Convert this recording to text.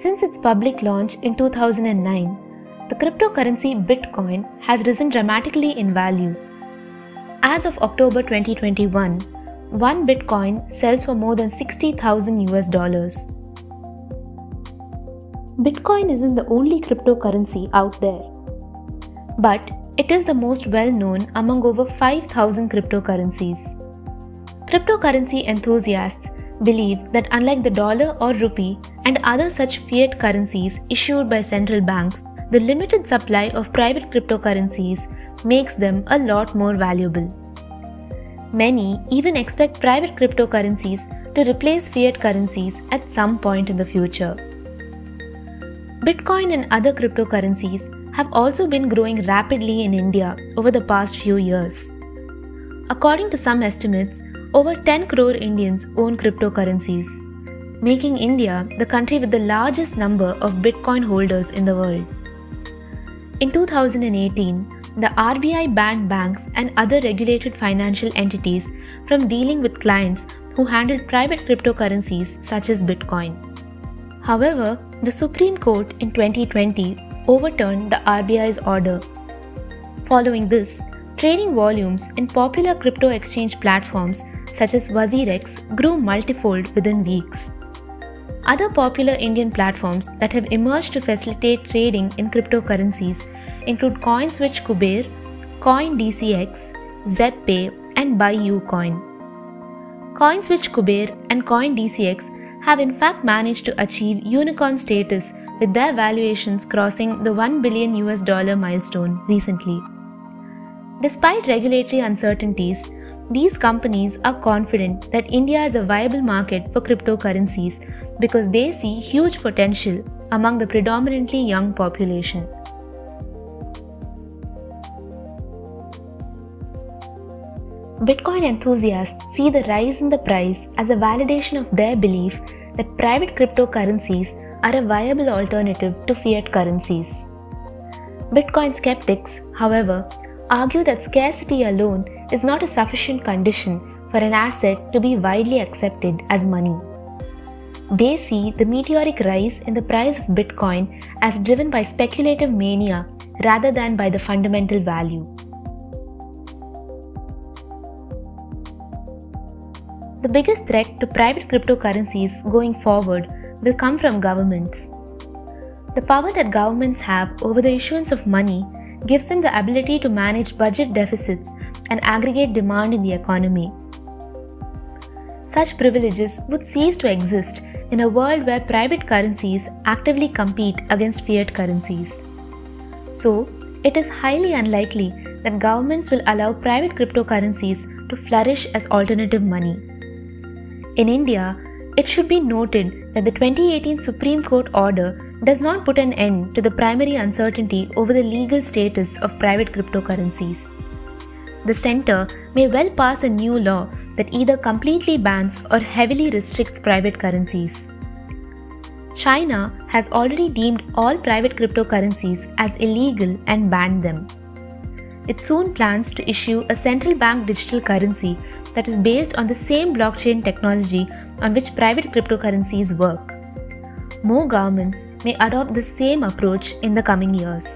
Since its public launch in 2009, the cryptocurrency Bitcoin has risen dramatically in value. As of October 2021, one Bitcoin sells for more than 60,000 US dollars. Bitcoin isn't the only cryptocurrency out there, but it is the most well known among over 5,000 cryptocurrencies. Cryptocurrency enthusiasts believe that unlike the dollar or rupee and other such fiat currencies issued by central banks, the limited supply of private cryptocurrencies makes them a lot more valuable. Many even expect private cryptocurrencies to replace fiat currencies at some point in the future. Bitcoin and other cryptocurrencies have also been growing rapidly in India over the past few years. According to some estimates, over 10 crore Indians own cryptocurrencies, making India the country with the largest number of Bitcoin holders in the world. In 2018, the RBI banned banks and other regulated financial entities from dealing with clients who handled private cryptocurrencies such as Bitcoin. However, the Supreme Court in 2020 overturned the RBI's order. Following this, trading volumes in popular crypto exchange platforms such as WazirX grew multifold within weeks. Other popular Indian platforms that have emerged to facilitate trading in cryptocurrencies include CoinSwitch Kuber, CoinDCX, ZebPay, and BuyUcoin. CoinSwitch Kuber and CoinDCX have in fact managed to achieve unicorn status with their valuations crossing the 1 billion US dollar milestone recently. Despite regulatory uncertainties, these companies are confident that India is a viable market for cryptocurrencies because they see huge potential among the predominantly young population. Bitcoin enthusiasts see the rise in the price as a validation of their belief that private cryptocurrencies are a viable alternative to fiat currencies. Bitcoin skeptics, however, argue that scarcity alone is not a sufficient condition for an asset to be widely accepted as money. They see the meteoric rise in the price of Bitcoin as driven by speculative mania rather than by the fundamental value. The biggest threat to private cryptocurrencies going forward will come from governments. The power that governments have over the issuance of money gives them the ability to manage budget deficits and aggregate demand in the economy. Such privileges would cease to exist in a world where private currencies actively compete against fiat currencies. So, it is highly unlikely that governments will allow private cryptocurrencies to flourish as alternative money. In India, it should be noted that the 2018 Supreme Court order does not put an end to the primary uncertainty over the legal status of private cryptocurrencies. The Centre may well pass a new law that either completely bans or heavily restricts private currencies. China has already deemed all private cryptocurrencies as illegal and banned them. It soon plans to issue a central bank digital currency that is based on the same blockchain technology on which private cryptocurrencies work. More governments may adopt the same approach in the coming years.